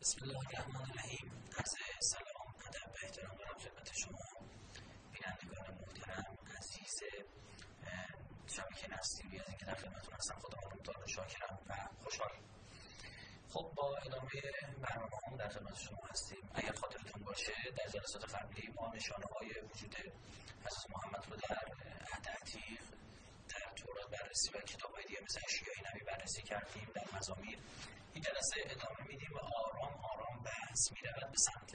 بسم الله الرحمن الرحیم. عرض سلام ادب و احترام دارم خدمت شما. بینندگان محترم عزیز شبکه نسلی از اینکه در خدمتتون هستم خدا رو شاکرم و خوشحال خب با ادامه برنامه هم در خدمت شما هستیم. اگر خاطرتون باشه در جلسات قبلی ما نشانه های وجود حضرت محمد رو در عهد عتیق در تورات بررسی و کتاب های دیگه مثل اشیای نبی بررسی کردیم. در مزامیر این جلسه ادامه میدیم و آرام آرام بحث می‌رود به سمت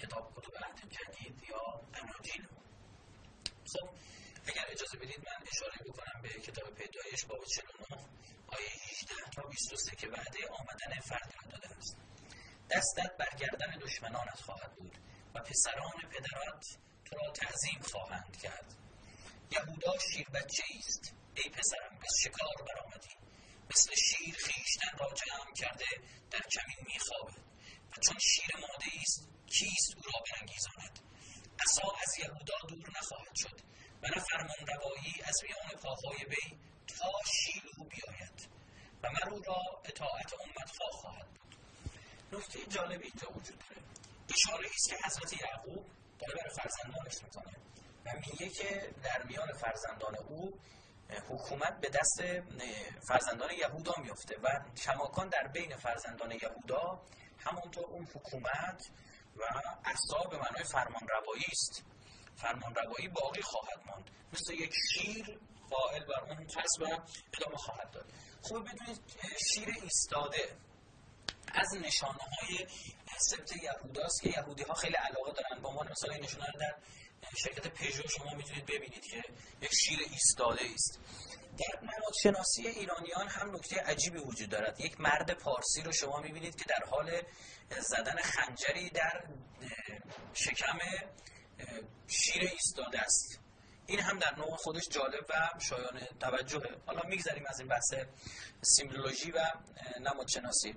کتاب کتب عهد جدید یا اناجیل خب اگر اجازه بدید من اشاره بکنم به کتاب پیدایش باب 49 آیه 18 تا 23 که وعده آمدن فرد را داده است. دستت برگردن دشمنانت خواهد بود و پسران پدرات تو را تعظیم خواهند کرد. یهودا شیر بچه است. ای پسرم از شکار برآمدی؟ مثل شیر خیشتن را جمع کرده در کمین میخوابد و چون شیر ماده است کیست او را برانگیزاند؟ عصا از یهودا دور نخواهد شد و نه فرمان روایی از میان پاهای وی تا شیلو بیاید و من او را اطاعت امت خواه خواهد بود. نکته جالب اینجا وجود داره. اشاره است که حضرت یعقوب داره برای فرزندانش می‌کنه و میگه که در میان فرزندان او حکومت به دست فرزندان یهودا میفته و کماکان در بین فرزندان یهودا همونطور اون حکومت و اصلا به معنای فرمان روایی است. فرمان روایی باقی خواهد ماند. مثل یک شیر قائل بر اون کسب و ادامه خواهد داد. خوب بدونید شیر ایستاده از نشانه های سبت یهوداست که یهودی ها خیلی علاقه دارن. با ما مثلا این نشانه در شرکت پژو شما می‌تونید ببینید که یک شیر ایستاده است در نمادشناسی ایرانیان هم نکته عجیبی وجود دارد. یک مرد پارسی رو شما می‌بینید که در حال زدن خنجری در شکم شیر ایستاده است. این هم در نوع خودش جالب و شایان توجهه. حالا میگذریم از این بحث سیمبولوژی و نمادشناسی.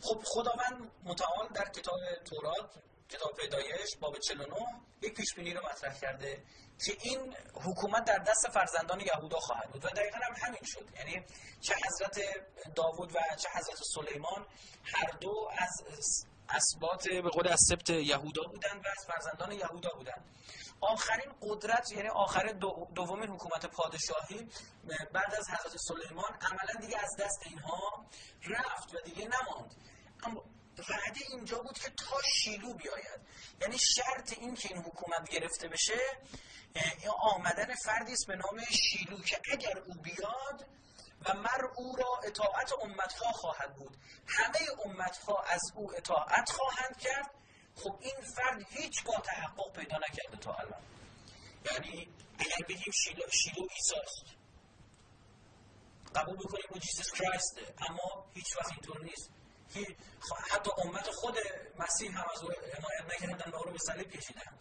خب خداوند متعال در کتاب تورات کتاب پیدایش باب 49 یک پیش بینی رو مطرح کرده که این حکومت در دست فرزندان یهودا خواهد بود و دقیقا هم همین شد. یعنی چه حضرت داوود و چه حضرت سلیمان هر دو از اسبات به قول از سبت یهودا بودند و از فرزندان یهودا بودند آخرین قدرت یعنی آخر دومین حکومت پادشاهی بعد از حضرت سلیمان عملا دیگه از دست اینها رفت و دیگه نماند. وعده اینجا بود که تا شیلو بیاید. یعنی شرط این که این حکومت گرفته بشه آمدن فردی است به نام شیلو که اگر او بیاد و مر او را اطاعت امتها خواهد بود. همه امتها از او اطاعت خواهند کرد. خب این فرد هیچ با تحقق پیدا نکرده تا الان. یعنی اگر بگیم شیلو, شیلو ایساست قبول بکنیم او جیزس کرایسته اما هیچ وقت اینطور نیست. حتی امت خود مسیح هم از او حمایت نکردن و او رو به صلیب کشیدن.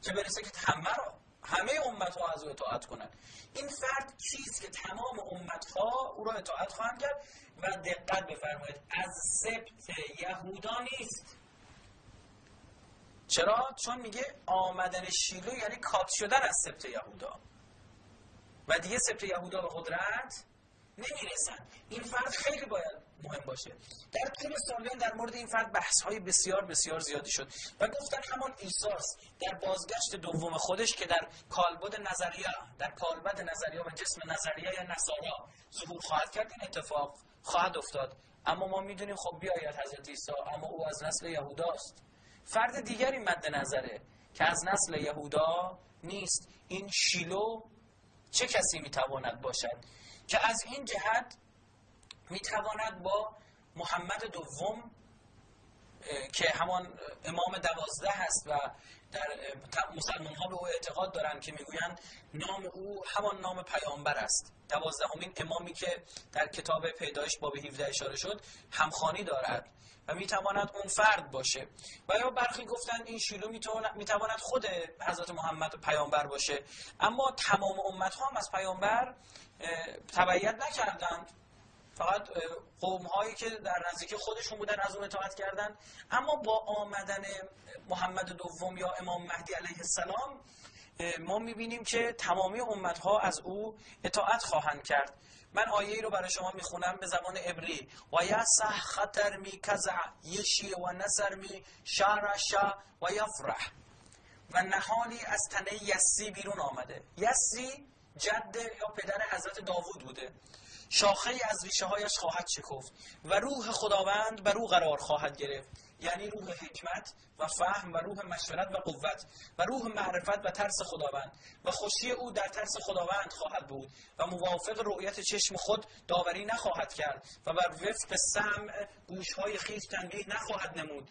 چه برسه که همه رو همه امت ها از او اطاعت کنند این فرد چیز که تمام امت ها او را اطاعت خواهند کرد؟ و دقت بفرمایید از سبت یهودا نیست. چرا؟ چون میگه آمدن شیلو یعنی کات شدن از سبت یهودا. و دیگه سبت یهودا به قدرت نمی‌رسن. این فرد خیلی باید مهم باشه. در طول سالیان در مورد این فرد بحث های بسیار بسیار زیادی شد و گفتن همان ایساس در بازگشت دوم خودش که در کالبد نظریه در کالبد نظریه و جسم نظریه یا نصارا ظهور خواهد کرد این اتفاق خواهد افتاد. اما ما می‌دونیم خب بیاید حضرت عیسی اما او از نسل یهوداست فرد دیگری مد نظره که از نسل یهودا نیست. این شیلو چه کسی می‌تواند باشد؟ که از این جهت می‌تواند با محمد دوم که همان امام دوازده هست و در مسلمان ها به او اعتقاد دارند که می‌گویند نام او همان نام پیامبر است. دوازدهمین امامی که در کتاب پیدایش باب 17 اشاره شد همخانی دارد و می‌تواند اون فرد باشه. و یا برخی گفتن این شیلو می‌تواند خود حضرت محمد پیامبر باشه. اما تمام امت ها هم از پیامبر تبعیت نکردند. فقط قوم هایی که در نزدیکی خودشون بودن از اون اطاعت کردن. اما با آمدن محمد دوم یا امام مهدی علیه السلام ما می‌بینیم که تمامی امت ها از او اطاعت خواهند کرد. من آیه ای رو برای شما می‌خونم به زبان عبری. و یسح خطر می کزع یشی و نصر می شارشا و یفرح. و نهالی از تنه یسی بیرون آمده. یسی جد یا پدر حضرت داوود بوده. شاخه از ریشه هایش خواهد شکفت و روح خداوند بر او قرار خواهد گرفت. یعنی روح حکمت و فهم و روح مشورت و قوت و روح معرفت و ترس خداوند. و خوشی او در ترس خداوند خواهد بود و موافق رؤیت چشم خود داوری نخواهد کرد و بر وفق سمع گوشهای خیش تنبیه نخواهد نمود.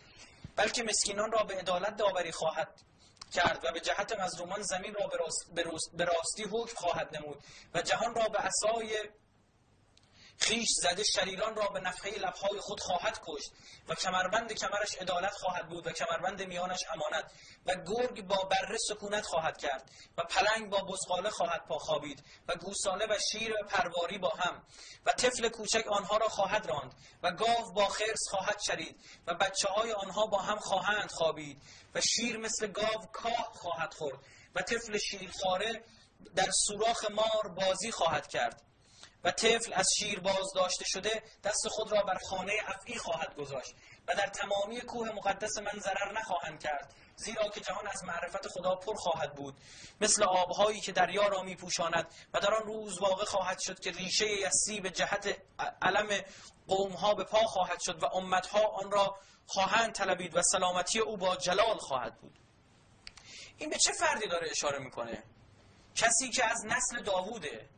بلکه مسکینان را به عدالت داوری خواهد کرد و به جهت مظلومان زمین را به راستی حکم خواهد نمود و جهان را به عصای خیش زده شریران را به نفحه لبهای خود خواهد کشت و کمربند کمرش عدالت خواهد بود و کمربند میانش امانت و گرگ با بره سکونت خواهد کرد و پلنگ با بزغاله خواهد پاخابید و گوساله و شیر و پرواری با هم و طفل کوچک آنها را خواهد راند و گاو با خرس خواهد شرید و بچه های آنها با هم خواهند خوابید و شیر مثل گاو کاه خواهد خورد و طفل شیرخواره در سوراخ مار بازی خواهد کرد. و طفل از شیر بازداشته شده دست خود را بر خانه افعی خواهد گذاشت و در تمامی کوه مقدس من ضرر نخواهند کرد زیرا که جهان از معرفت خدا پر خواهد بود. مثل آبهایی که دریا را می پوشاند و در آن روز واقع خواهد شد که ریشه یسی به جهت علم قومها به پا خواهد شد و امتها آن را خواهند طلبید و سلامتی او با جلال خواهد بود. این به چه فردی داره اشاره می‌کنه؟ کسی که از نسل داووده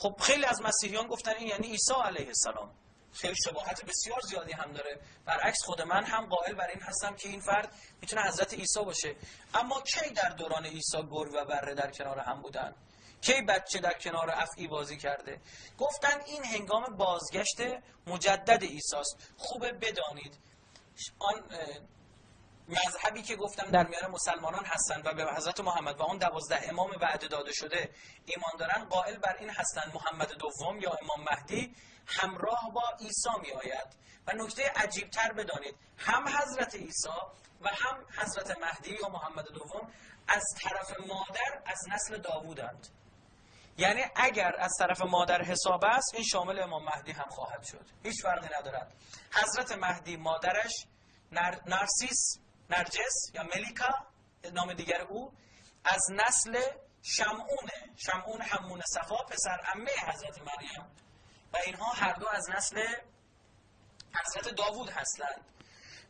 خب خیلی از مسیحیان گفتن این یعنی عیسی علیه السلام. خیلی شباهت بسیار زیادی هم داره. برعکس خود من هم قائل بر این هستم که این فرد می‌تونه حضرت عیسی باشه. اما کی در دوران عیسی گرگ و بره در کنار هم بودن؟ کی بچه در کنار افعی بازی کرده؟ گفتن این هنگام بازگشت مجدد عیسی است. خوبه بدانید. آن مذهبی که گفتم در میان مسلمانان هستند و به حضرت محمد و آن دوازده امام وعده داده شده ایمان دارن قائل بر این هستند محمد دوم یا امام مهدی همراه با عیسی می آید و نکته عجیب تر بدانید هم حضرت عیسی و هم حضرت مهدی یا محمد دوم از طرف مادر از نسل داوودند. یعنی اگر از طرف مادر حساب است این شامل امام مهدی هم خواهد شد. هیچ فرقی ندارد. حضرت مهدی مادرش نرسیس نرجس یا ملیکا نام دیگر او از نسل شمعونه شمعون همون صفا پسر امه حضرت مریم. و اینها هر دو از نسل حضرت داوود هستند.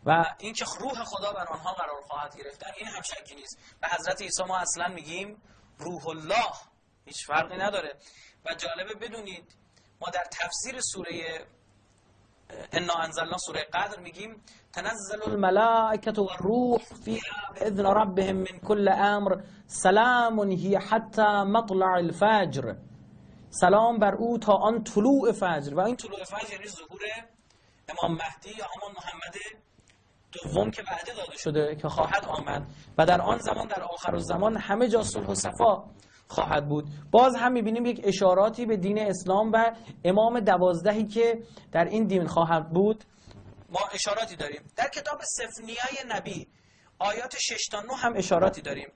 و اینکه روح خدا بر آنها قرار خواهد گرفتن این هم شکی نیست. و حضرت عیسی ما اصلا میگیم روح الله. هیچ فرقی نداره. و جالبه بدونید ما در تفسیر سوره انا انزلنا سوره قدر میگیم تنزل الملائكة والروح فيها بإذن ربهم من كل أمر. سلام هي حتى مطلع الفجر. سلام بر او تا آن طلوع فجر. و این طلوع فجر یعنی ظهور امام مهدی یا همان محمد دوم که وعده داده شده که خواهد آمد. و در آن زمان در آخر الزمان همه جا صلح و صفا. خواهد بود. باز هم می‌بینیم یک اشاراتی به دین اسلام و امام دوازدهی که در این دین خواهد بود. ما اشاراتی داریم. در کتاب سفنیای نبی آیات 6 تا 9 هم اشاراتی داریم.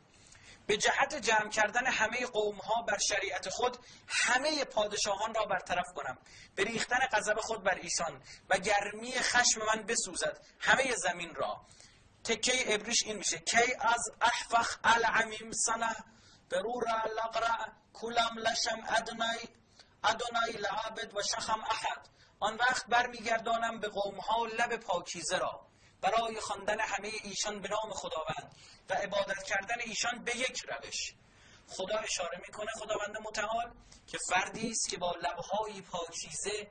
به جهت جمع کردن همه قوم ها بر شریعت خود همه پادشاهان را برطرف کنم. به ریختن غضب خود بر ایشان و گرمی خشم من بسوزد همه زمین را. تکه ابریش این میشه. کی از احفخ العمیم سنه برور لقرع کلم لشم ادنای ادنای لعابد و شخم احد. آن وقت برمیگردانم به قومها لب پاکیزه را. برای خواندن همه ایشان به نام خداوند و عبادت کردن ایشان به یک روش. خدا اشاره می‌کنه خداوند متعال که فردی است که با لبهای پاکیزه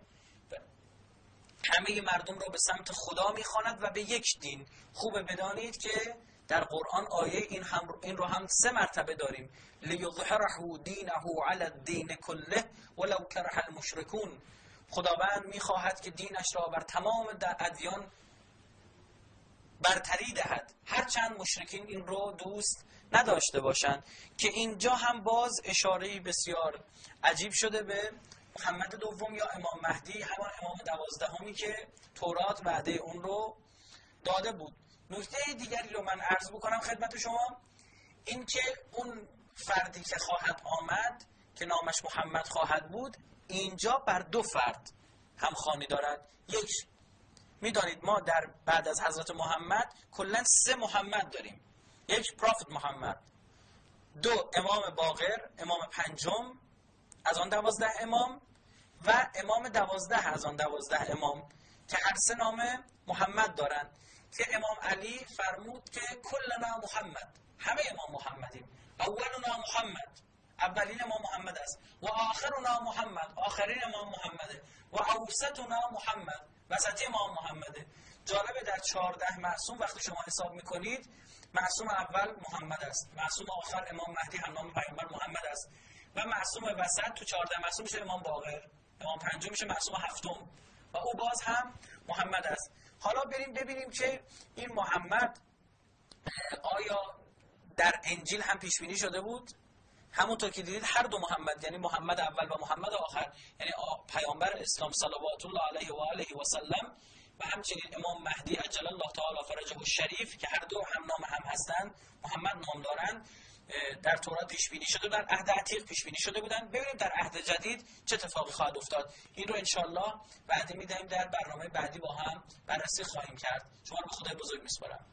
همه مردم را به سمت خدا می‌خواند و به یک دین خوبه بدانید که در قرآن آیه این, هم این رو هم سه مرتبه داریم. لیظهره دینه علی الدین کله ولو کره المشرکون. خداوند می‌خواهد که دینش را بر تمام ادیان برتری دهد. هرچند مشرکین این رو دوست نداشته باشند. که اینجا هم باز اشاره بسیار عجیب شده به محمد دوم یا امام مهدی همان امام دوازدهمی که تورات وعده اون رو داده بود. نکته دیگری رو من عرض بکنم خدمت شما این که اون فردی که خواهد آمد که نامش محمد خواهد بود اینجا بر دو فرد هم خانی دارد. یک می‌دانید ما در بعد از حضرت محمد کلا سه محمد داریم. یک پروفت محمد. دو امام باقر امام پنجم از آن دوازده امام و امام دوازده از آن دوازده امام که هر سه نام محمد دارند. که امام علی فرمود که کلنا محمد همه امام محمدیم. اولنا محمد اولین امام محمد است. و آخرنا محمد آخرین امام محمده. و اوسطنا محمد وسطی امام محمده. جالبه در چهارده معصوم وقتی شما حساب می‌کنید معصوم اول محمد است. معصوم آخر امام مهدی هم نام پیامبر محمد است. و معصوم وسط تو چهارده معصوم میشه امام باقر. امام پنجم میشه معصوم هفتم. و او باز هم محمد است. حالا بریم ببینیم که این محمد آیا در انجیل هم پیش بینی شده بود؟ همونطور که دیدید هر دو محمد یعنی محمد اول و محمد آخر یعنی پیامبر اسلام صلوات الله علیه و آله و سلم و همچنین امام مهدی عجل الله تعالی فرجه الشریف که هر دو هم نام هم هستند محمد نام دارند در تورات پیش بینی شده در عهد عتیق پیش بینی شده بودن. ببینیم در عهد جدید چه اتفاقی خواهد افتاد. این رو انشالله بعدی می‌دهیم در برنامه بعدی با هم بررسی خواهیم کرد. شما رو به خدای بزرگ میسپارم.